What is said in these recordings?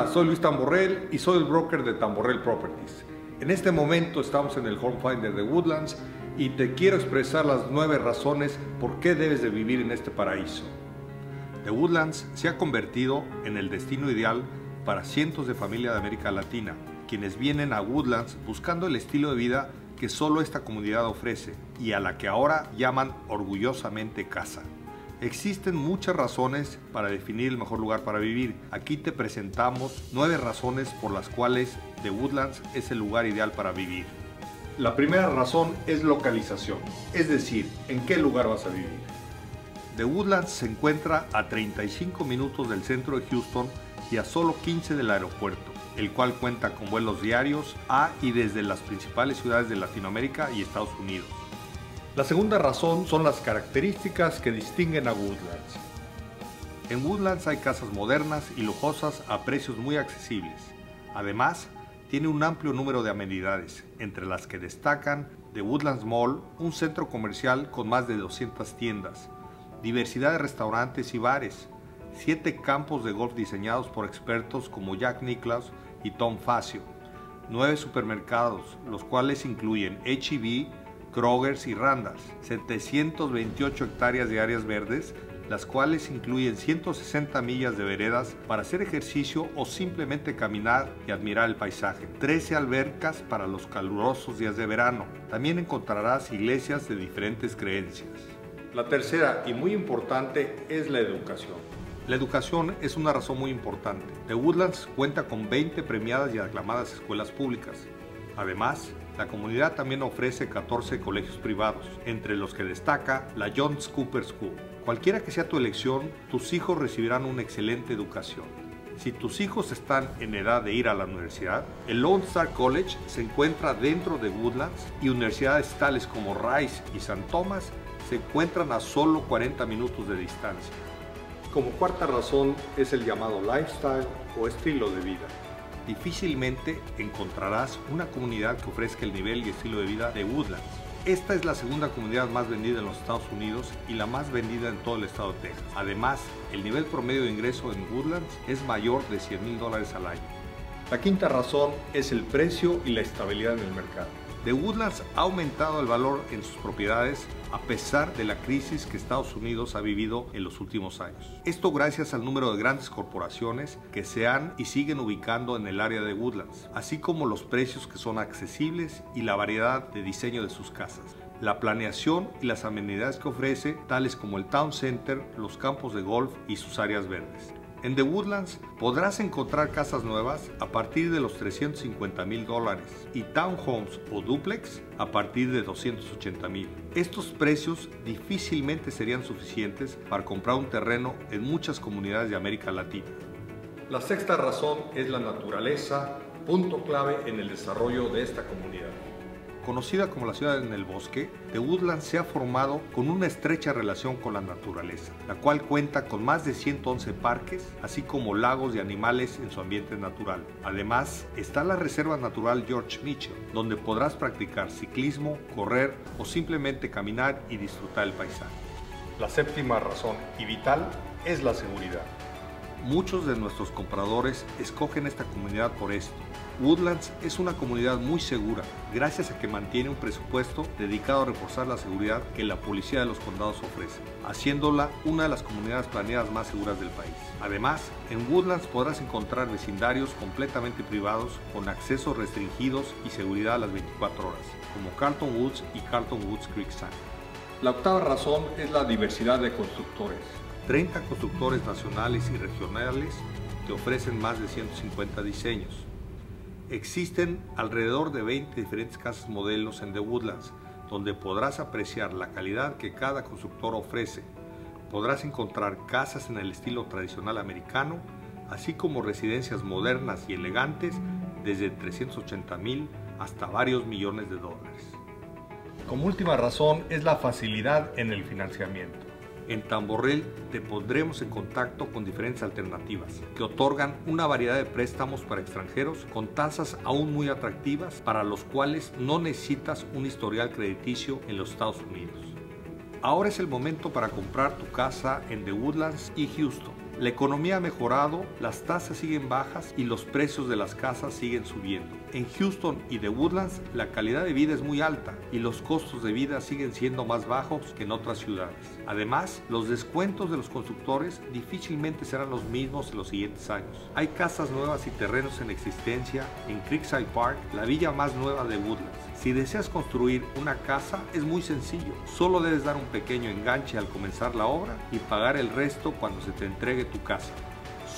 Hola, soy Luis Tamborrell y soy el broker de Tamborrell Properties. En este momento estamos en el Home Finder de Woodlands y te quiero expresar las nueve razones por qué debes de vivir en este paraíso. The Woodlands se ha convertido en el destino ideal para cientos de familias de América Latina, quienes vienen a Woodlands buscando el estilo de vida que solo esta comunidad ofrece y a la que ahora llaman orgullosamente casa. Existen muchas razones para definir el mejor lugar para vivir. Aquí te presentamos nueve razones por las cuales The Woodlands es el lugar ideal para vivir. La primera razón es localización, es decir, en qué lugar vas a vivir. The Woodlands se encuentra a 35 minutos del centro de Houston y a solo 15 del aeropuerto, el cual cuenta con vuelos diarios a y desde las principales ciudades de Latinoamérica y Estados Unidos. La segunda razón son las características que distinguen a Woodlands. En Woodlands hay casas modernas y lujosas a precios muy accesibles. Además, tiene un amplio número de amenidades, entre las que destacan The Woodlands Mall, un centro comercial con más de 200 tiendas, diversidad de restaurantes y bares, siete campos de golf diseñados por expertos como Jack Nicklaus y Tom Facio, nueve supermercados, los cuales incluyen H-E-B, Krogers y Randalls, 728 hectáreas de áreas verdes, las cuales incluyen 160 millas de veredas para hacer ejercicio o simplemente caminar y admirar el paisaje, 13 albercas para los calurosos días de verano. También encontrarás iglesias de diferentes creencias. La tercera y muy importante es la educación. La educación es una razón muy importante. The Woodlands cuenta con 20 premiadas y aclamadas escuelas públicas. Además, la comunidad también ofrece 14 colegios privados, entre los que destaca la Johns Cooper School. Cualquiera que sea tu elección, tus hijos recibirán una excelente educación. Si tus hijos están en edad de ir a la universidad, el Lone Star College se encuentra dentro de Woodlands y universidades tales como Rice y St. Thomas se encuentran a solo 40 minutos de distancia. Como cuarta razón es el llamado lifestyle o estilo de vida difícilmente encontrarás una comunidad que ofrezca el nivel y estilo de vida de Woodlands. Esta es la segunda comunidad más vendida en los Estados Unidos y la más vendida en todo el estado de Texas. Además, el nivel promedio de ingreso en Woodlands es mayor de 100 mil dólares al año. La quinta razón es el precio y la estabilidad en el mercado. The Woodlands ha aumentado el valor en sus propiedades a pesar de la crisis que Estados Unidos ha vivido en los últimos años. Esto gracias al número de grandes corporaciones que se han y siguen ubicando en el área de Woodlands, así como los precios que son accesibles y la variedad de diseño de sus casas la planeación y las amenidades que ofrece, tales como el Town Center, los campos de golf y sus áreas verdes. En The Woodlands podrás encontrar casas nuevas a partir de los 350 mil dólares y townhomes o duplex a partir de 280 mil. Estos precios difícilmente serían suficientes para comprar un terreno en muchas comunidades de América Latina. La sexta razón es la naturaleza, punto clave en el desarrollo de esta comunidad. Conocida como la ciudad en el bosque, The Woodlands se ha formado con una estrecha relación con la naturaleza, la cual cuenta con más de 111 parques, así como lagos y animales en su ambiente natural. Además, está la Reserva Natural George Mitchell, donde podrás practicar ciclismo, correr o simplemente caminar y disfrutar el paisaje. La séptima razón y vital es la seguridad. Muchos de nuestros compradores escogen esta comunidad por esto. Woodlands es una comunidad muy segura, gracias a que mantiene un presupuesto dedicado a reforzar la seguridad que la policía de los condados ofrece, haciéndola una de las comunidades planeadas más seguras del país. Además, en Woodlands podrás encontrar vecindarios completamente privados con accesos restringidos y seguridad a las 24 horas, como Carlton Woods y Carlton Woods Creekside. La octava razón es la diversidad de constructores. 30 constructores nacionales y regionales te ofrecen más de 150 diseños. Existen alrededor de 20 diferentes casas modelos en The Woodlands, donde podrás apreciar la calidad que cada constructor ofrece. Podrás encontrar casas en el estilo tradicional americano, así como residencias modernas y elegantes desde 380 mil hasta varios millones de dólares. Como última razón es la facilidad en el financiamiento. En Tamborrell te pondremos en contacto con diferentes alternativas que otorgan una variedad de préstamos para extranjeros con tasas aún muy atractivas para los cuales no necesitas un historial crediticio en los Estados Unidos. Ahora es el momento para comprar tu casa en The Woodlands y Houston. La economía ha mejorado, las tasas siguen bajas y los precios de las casas siguen subiendo. En Houston y The Woodlands la calidad de vida es muy alta y los costos de vida siguen siendo más bajos que en otras ciudades. Además, los descuentos de los constructores difícilmente serán los mismos en los siguientes años. Hay casas nuevas y terrenos en existencia en Creekside Park, la villa más nueva de Woodlands. Si deseas construir una casa es muy sencillo, solo debes dar un pequeño enganche al comenzar la obra y pagar el resto cuando se te entregue tu casa.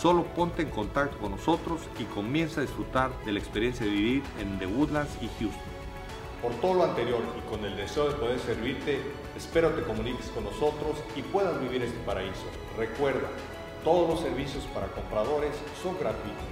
Solo ponte en contacto con nosotros y comienza a disfrutar de la experiencia de vivir en The Woodlands y Houston. Por todo lo anterior y con el deseo de poder servirte, espero te comuniques con nosotros y puedas vivir este paraíso. Recuerda, todos los servicios para compradores son gratuitos.